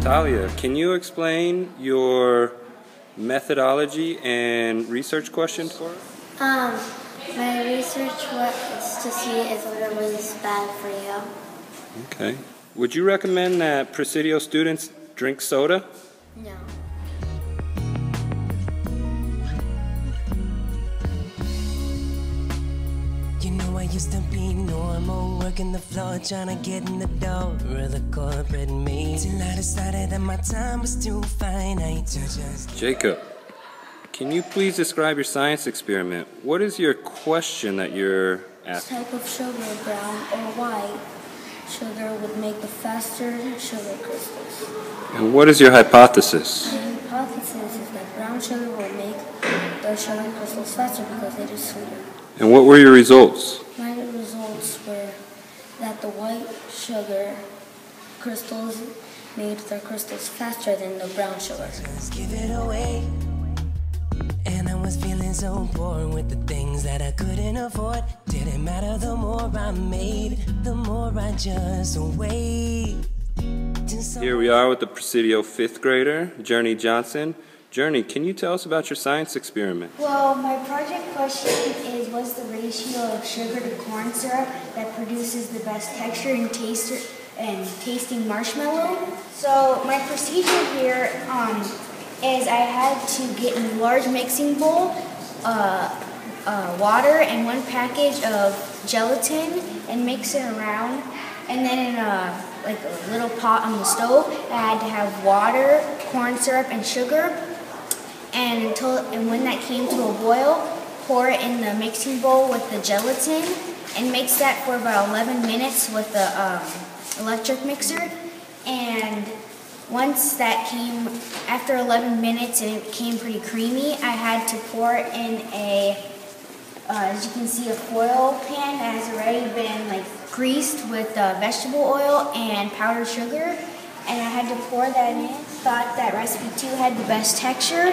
Talia, can you explain your methodology and research question for us? Um, my research was to see if it was bad for you. Okay. Would you recommend that Presidio students drink soda? No. Used to be normal, working the floor, trying to get in the door of the corporate me. Till I decided that my time was too finite to just. Jacob, can you please describe your science experiment? What is your question that you're This asking? type of sugar, brown or white, sugar would make the faster sugar crystals. And what is your hypothesis? The hypothesis is that brown sugar will make the sugar crystals faster because it is sweeter. And what were your results? My results were that the white sugar crystals made their crystals faster than the brown sugar. Just give it away. And I was feeling so bored with the things that I couldn't afford. Didn't matter the more I made, the more I just wait. Here we are with the Presidio fifth grader, Journey Johnson. Journey, can you tell us about your science experiment? Well, my project question is what's the ratio of sugar to corn syrup that produces the best texture and taste and tasting marshmallow? So my procedure here um, is I had to get a large mixing bowl uh, uh, water and one package of gelatin and mix it around. And then in a like a little pot on the stove, I had to have water, corn syrup, and sugar and until and when that came to a boil, pour it in the mixing bowl with the gelatin and mix that for about 11 minutes with the um, electric mixer. And once that came, after 11 minutes and it came pretty creamy, I had to pour it in a, uh, as you can see, a foil pan that has already been like greased with uh, vegetable oil and powdered sugar. And I had to pour that in. Thought that recipe two had the best texture,